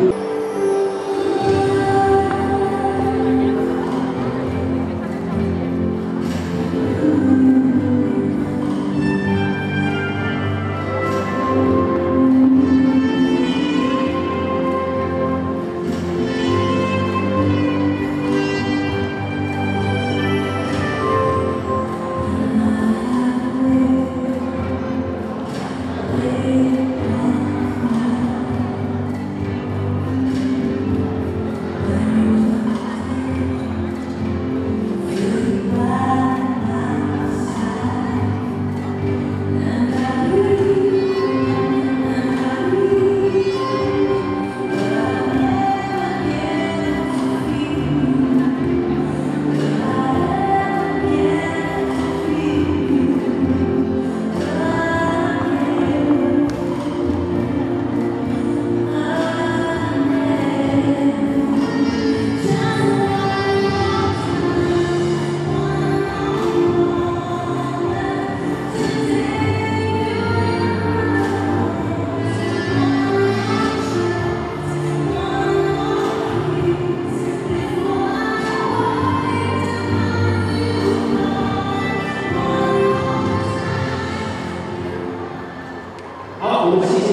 Amen. 我们不信